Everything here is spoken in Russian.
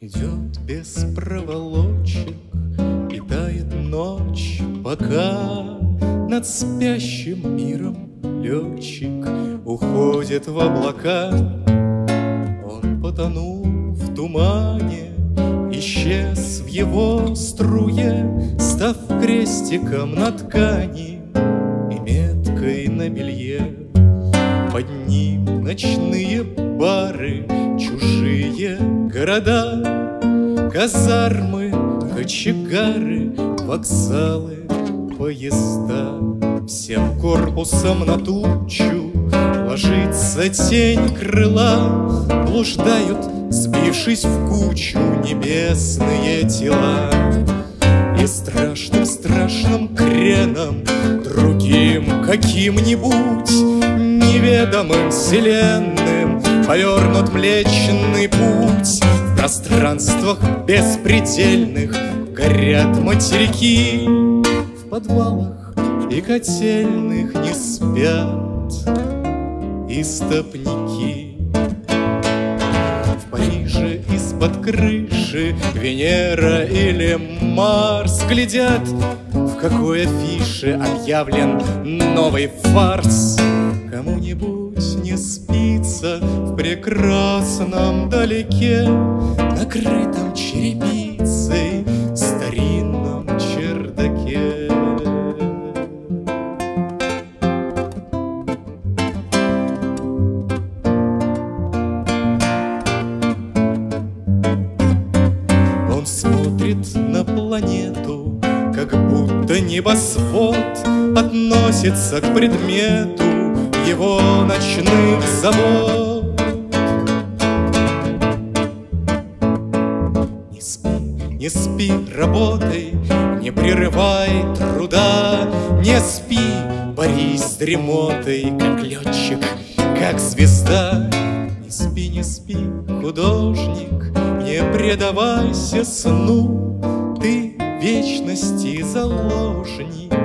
Идет без проволочек И тает ночь, пока Над спящим миром летчик Уходит в облака. Он потонул в тумане Исчез в его струе Став крестиком на ткани И меткой на белье. Под ним ночные бары Чужие города Казармы, кочегары Вокзалы, поезда. Всем корпусом на тучу Ложится тень крыла. Блуждают, сбившись в кучу Небесные тела. И страшным-страшным креном Другим каким-нибудь Неведомым вселенным Повернут млечный путь пространствах беспредельных Горят материки. В подвалах и котельных Не спят истопники. В Париже из-под крыши Венера или Марс Глядят, в какой афише Объявлен новый фарс. Кому-нибудь не спится прекрасном далеке Накрытом черепицей Старинном чердаке Он смотрит на планету, как будто небосвод Относится к предмету его ночных забот. Не спи, работай, не прерывай труда, Не спи, борись с дремотой, как летчик, как звезда. Не спи, не спи, художник, не предавайся сну, Ты вечности заложник.